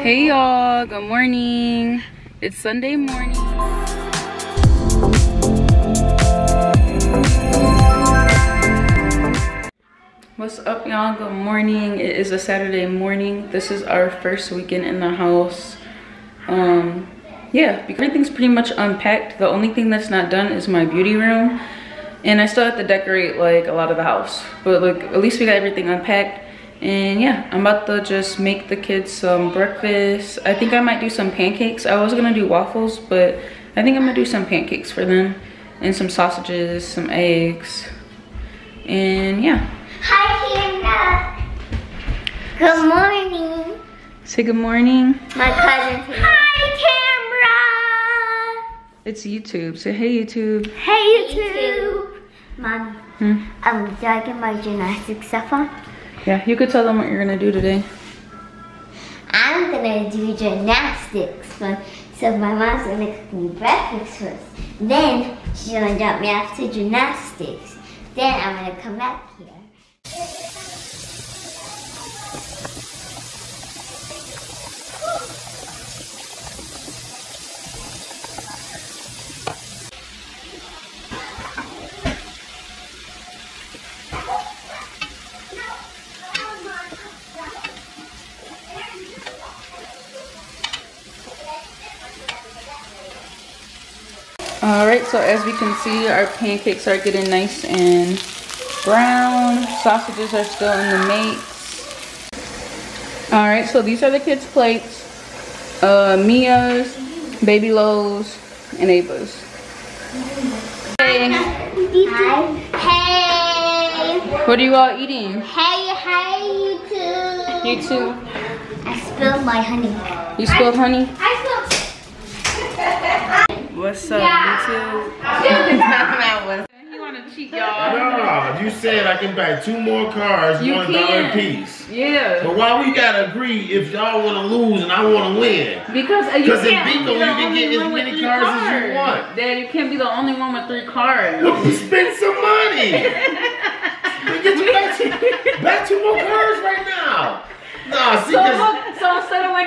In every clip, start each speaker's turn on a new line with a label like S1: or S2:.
S1: Hey y'all, good morning. It's Sunday morning. What's up y'all? Good morning. It is a Saturday morning. This is our first weekend in the house. Um yeah, everything's pretty much unpacked. The only thing that's not done is my beauty room. And I still have to decorate like a lot of the house. But like at least we got everything unpacked. And yeah, I'm about to just make the kids some breakfast. I think I might do some pancakes. I was gonna do waffles, but I think I'm gonna do some pancakes for them. And some sausages, some eggs. And yeah.
S2: Hi, Hannah. Good morning.
S1: Say good morning.
S2: My cousin. Hi, camera.
S1: It's YouTube. Say hey YouTube.
S2: Hey, YouTube. Mom,
S1: Hmm?
S2: um, do I get my gymnastics stuff on?
S1: Yeah, you could tell them what you're gonna do today.
S2: I'm gonna do gymnastics. So, so my mom's gonna cook me breakfast first. Then she's gonna drop me off to gymnastics. Then I'm gonna come back here.
S1: All right, so as we can see, our pancakes are getting nice and brown. Sausages are still in the mix. All right, so these are the kids' plates. Uh, Mia's, Baby Lowe's, and Ava's. Hey,
S2: Hi. Hey.
S1: what are you all eating?
S2: Hey, hey, YouTube.
S1: You too.
S2: I spilled my honey.
S1: You spilled honey?
S2: I spilled.
S1: What's up, YouTube? you want to cheat, y'all?
S3: No, you said I can buy two more cars,
S1: You
S3: one dollar a piece.
S1: Yeah.
S3: But why we gotta agree if y'all wanna lose and I wanna win?
S1: Because uh, you
S3: 'Cause in
S1: can't
S3: bingo,
S1: be the
S3: you can
S1: only
S3: get as
S1: with
S3: many
S1: three
S3: cars as you want.
S1: Dad, you can't be the only one with three cars.
S3: Well, Spend some money. Get you back, two, back two more cars right now. Nah, see, cause
S1: so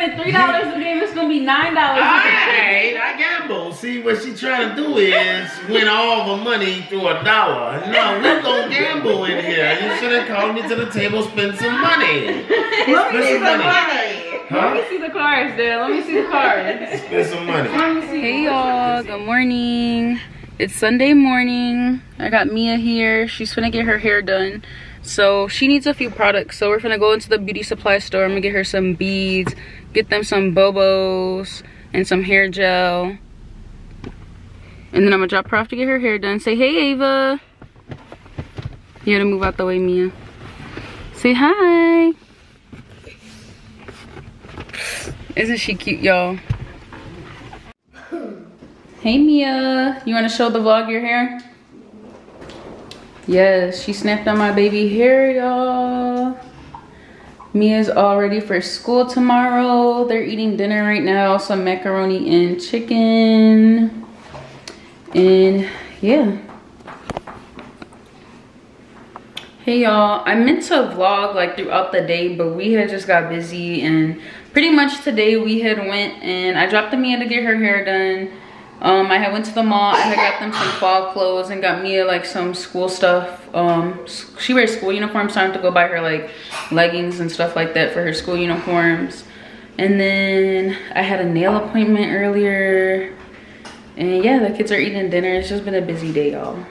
S1: instead of winning three dollars a game, it's gonna be nine dollars.
S3: I, I gamble. See, what she trying to do is win all the money through a dollar. No, we don't gamble in here. You should have called me to the table, spend some money.
S1: Let me see
S3: Spend
S1: the
S3: some money.
S1: cards. Let me see the cards, Dad. Let me see the cards.
S3: Spend some money.
S1: Hey y'all, good morning. It's Sunday morning. I got Mia here. She's gonna get her hair done. So she needs a few products. So we're gonna go into the beauty supply store. I'm gonna get her some beads, get them some bobos and some hair gel. And then I'm gonna drop her off to get her hair done. Say hey Ava. You gotta move out the way, Mia. Say hi. Isn't she cute, y'all? Hey Mia, you want to show the vlog your hair? Yes, she snapped on my baby hair, y'all. Mia's all ready for school tomorrow. They're eating dinner right now, some macaroni and chicken. And yeah. Hey y'all, I meant to vlog like throughout the day, but we had just got busy and pretty much today we had went and I dropped Mia to get her hair done. Um, I went to the mall, and I got them some fall clothes and got Mia like some school stuff. Um, she wears school uniforms, so I have to go buy her like leggings and stuff like that for her school uniforms. And then I had a nail appointment earlier. And yeah, the kids are eating dinner. It's just been a busy day, y'all.